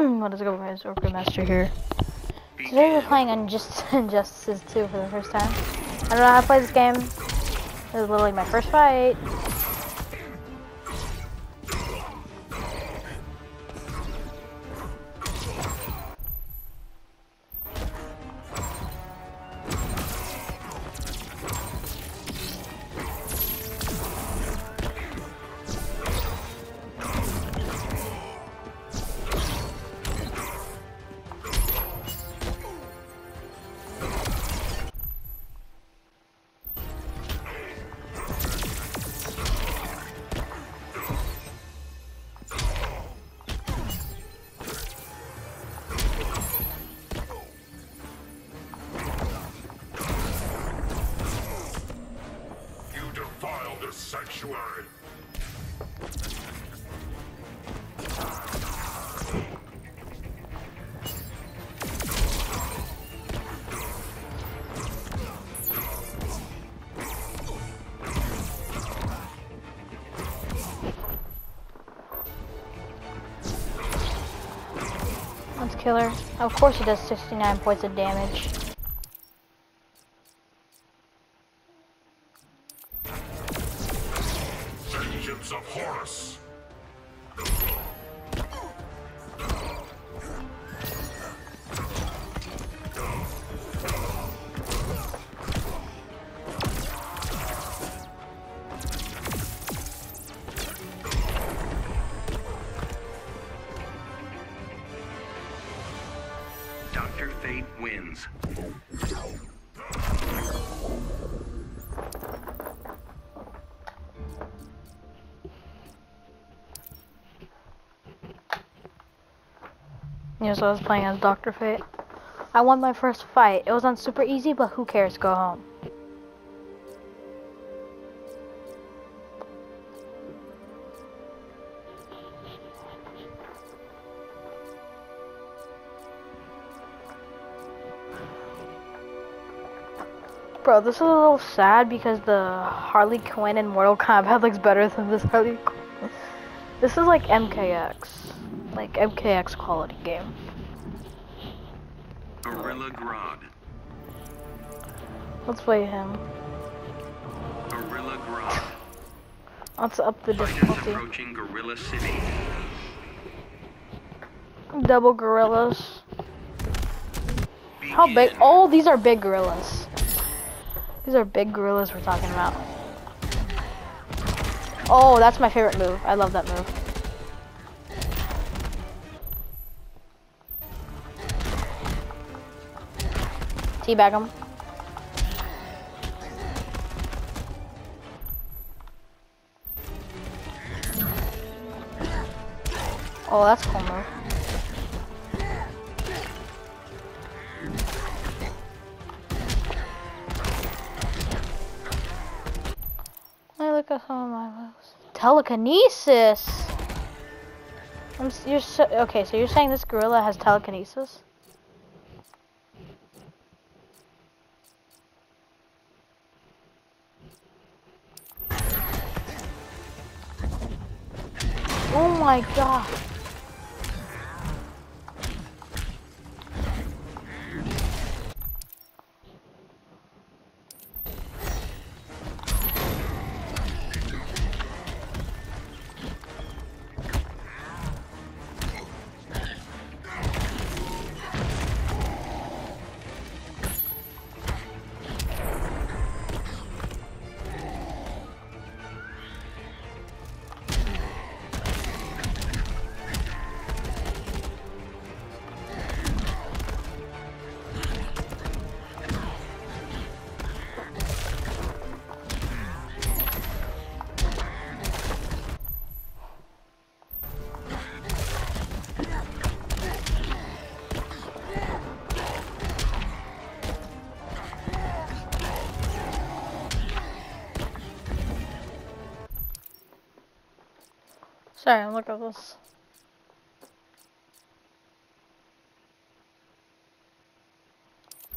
Hmm, what is it guys? Orca Master here. Today we're playing Unjust Injustices 2 for the first time. I don't know how to play this game. This is literally my first fight. Of course he does 69 points of damage. Yeah, so I was playing as Dr. Fate. I won my first fight. It was on super easy, but who cares? Go home. Bro, this is a little sad because the Harley Quinn in Mortal Kombat looks better than this Harley Quinn. This is like MKX. Like MKX quality game. Gorilla Grodd. Let's play him. Gorilla Grodd. Let's up the difficulty. approaching Gorilla City. Double gorillas. How big? Oh, these are big gorillas. These are big gorillas we're talking about. Oh, that's my favorite move. I love that move. Teabag him. Oh, that's cool move. Hey, look at some of my moves. Telekinesis. I'm, you're so, okay. So you're saying this gorilla has telekinesis? My god. Sorry, look at this.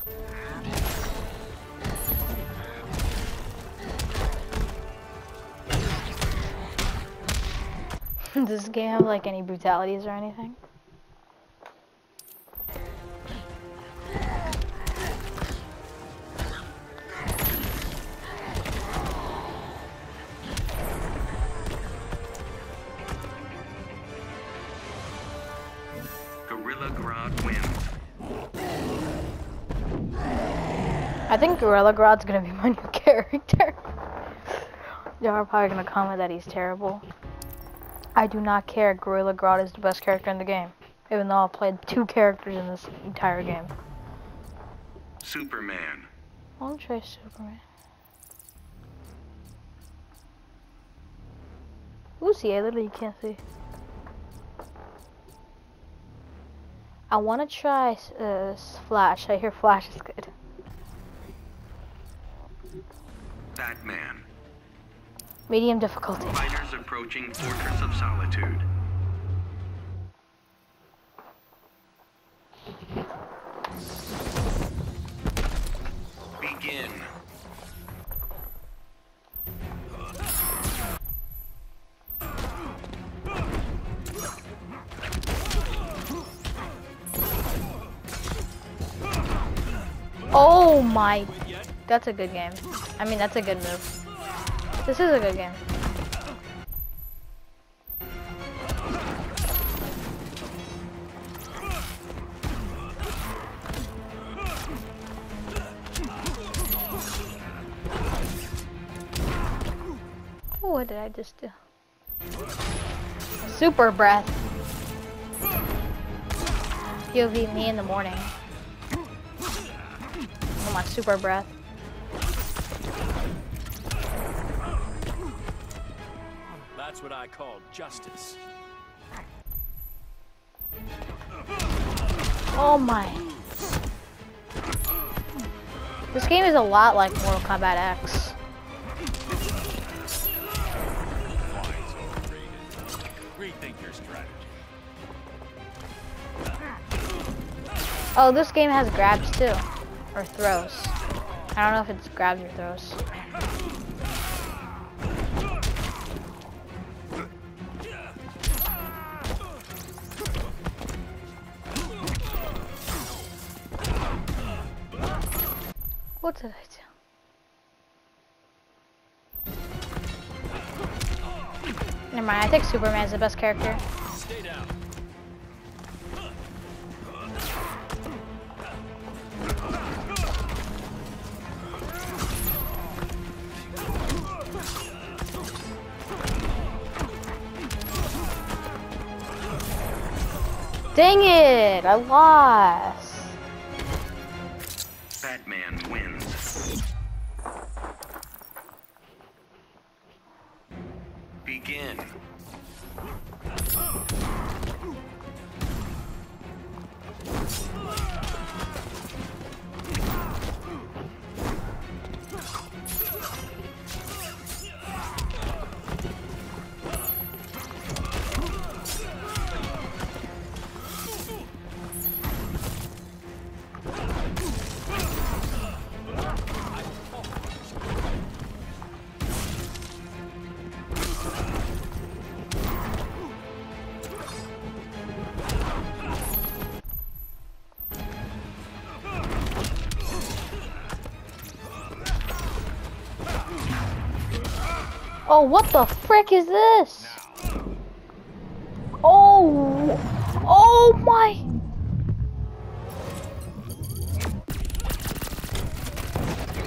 Does this game have like any brutalities or anything? I think Gorilla Grodd's gonna be my new character. Y'all are probably gonna comment that he's terrible. I do not care. Gorilla Grodd is the best character in the game. Even though I've played two characters in this entire game. Superman. I'll try Superman. Who's he? I literally can't see. I want to try uh, Flash. I hear Flash is good. Batman. Medium difficulty. Fighters approaching Fortress of Solitude. Begin. Oh my. That's a good game. I mean, that's a good move. This is a good game. What did I just do? Super breath. POV me in the morning. Oh my super breath. That's what I call justice. Oh my. This game is a lot like Mortal Kombat X. Rethink your strategy. Oh, this game has grabs too. Or throws. I don't know if it's grabs or throws. What did I do? Never mind, I think Superman's the best character. Stay down. Dang it! I lost! Batman Begin. Oh, what the frick is this? Oh! Oh my!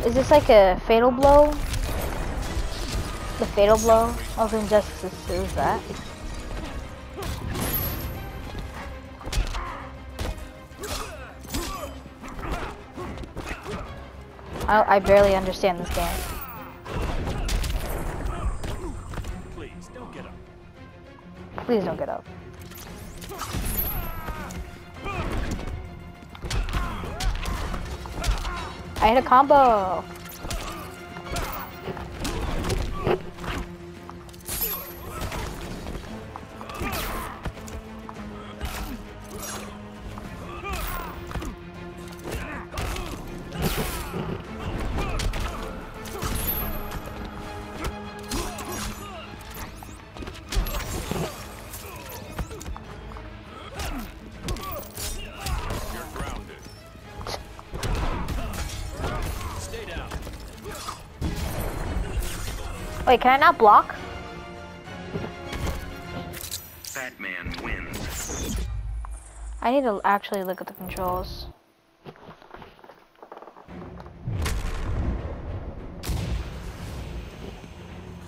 Is this like a fatal blow? The fatal blow of injustice is that? I, I barely understand this game. Please don't get up. I hit a combo. Wait, can I not block? Batman wins. I need to actually look at the controls.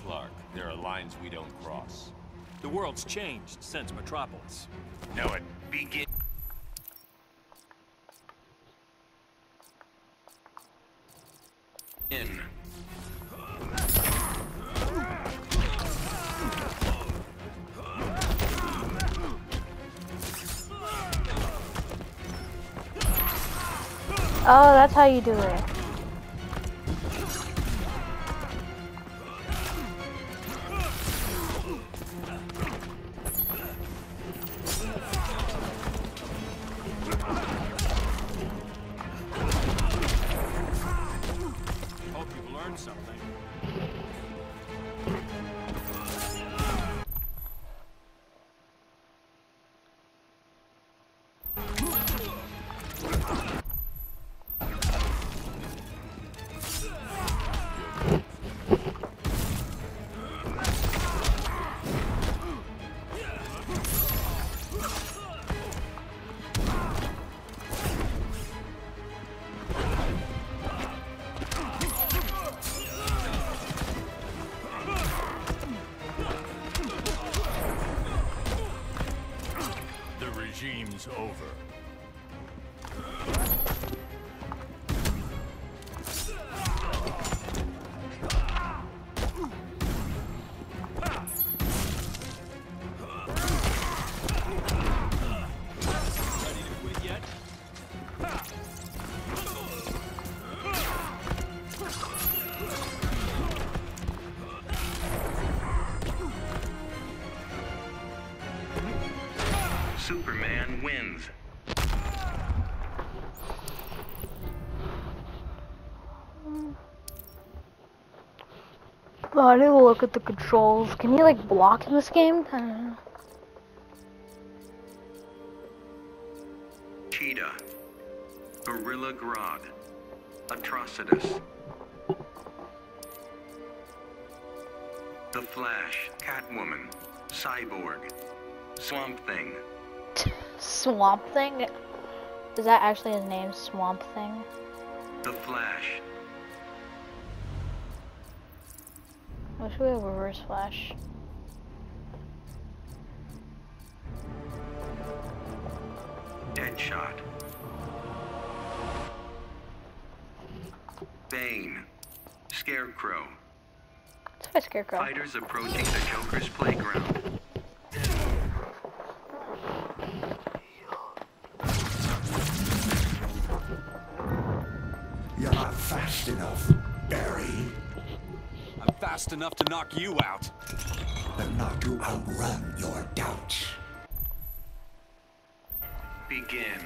Clark, there are lines we don't cross. The world's changed since Metropolis. Know it. Begin. Oh, that's how you do it. Superman wins. Oh, I need to look at the controls. Can you like block in this game? I don't know. Cheetah. Gorilla Grodd. Atrocitus. The Flash. Catwoman. Cyborg. Swamp Thing. Swamp Thing? Is that actually his name? Swamp Thing? The Flash. What should we have reverse flash? Deadshot. Bane. Scarecrow. Let's Scarecrow. Fighters approaching the Joker's playground. Fast enough, Barry. I'm fast enough to knock you out. But not to outrun your doubts. Begin.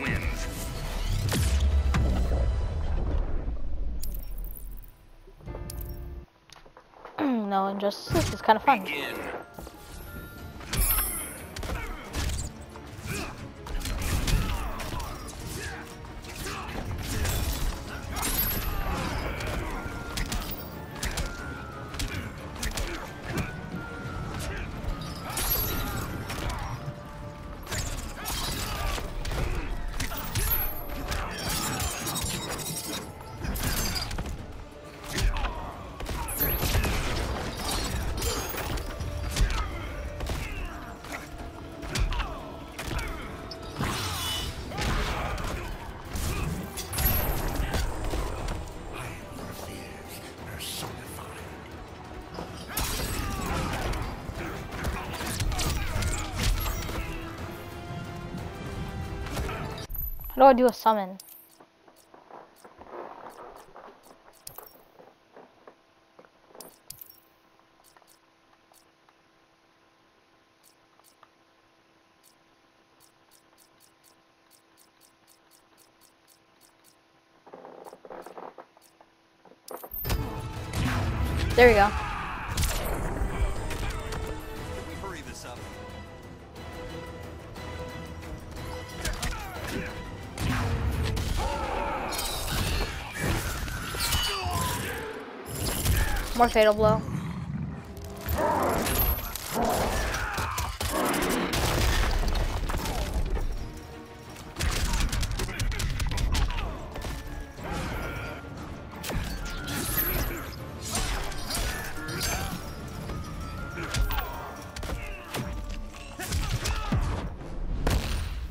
Wins. Mm, no, and just this is kind of fun. Begin. How do I do a summon? There we go. More fatal blow.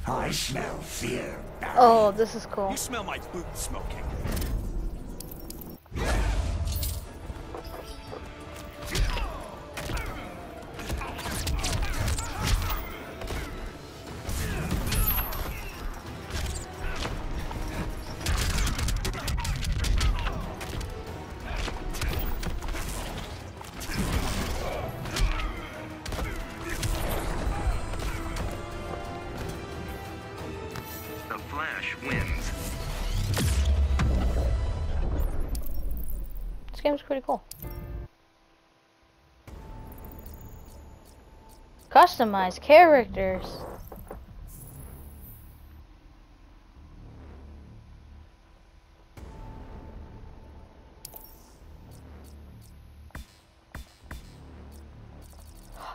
I smell fear. Oh, this is cool. You smell my boot smoking. Game's pretty cool. Customize characters.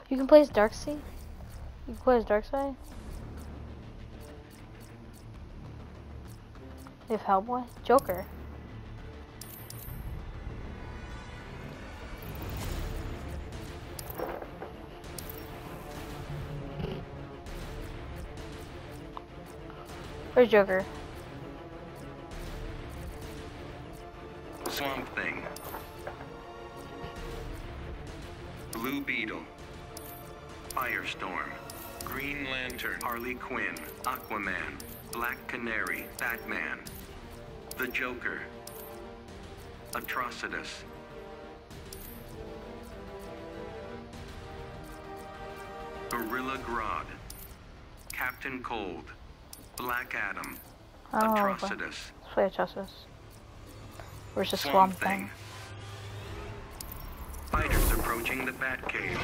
You can play as Darkseid? You can play as Darkseid? Have Hellboy? Joker. Where's Joker? Swamp Thing. Blue Beetle. Firestorm. Green Lantern. Harley Quinn. Aquaman. Black Canary. Batman. The Joker. Atrocitus. Gorilla Grodd. Captain Cold. Black Adam. I don't know. if I- Atrocitus. Play Justice. Where's the Swamp Swamp Thing? Fighters approaching the Batcave.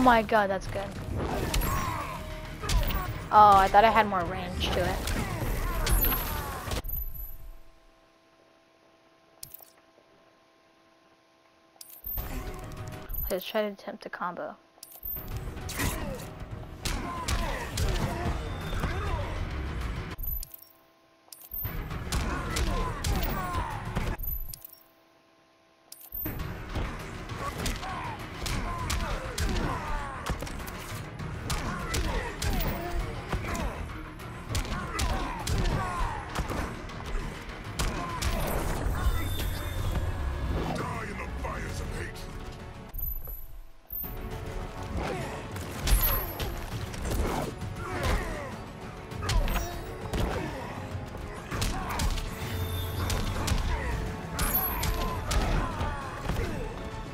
My god, that's good. Oh, I thought I had more range to it. Let's try to attempt a combo.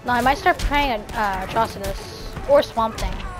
No, I might start playing uh, Atrocitus or Swamp Thing.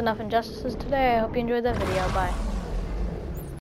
Enough injustices today. I hope you enjoyed that video. Bye.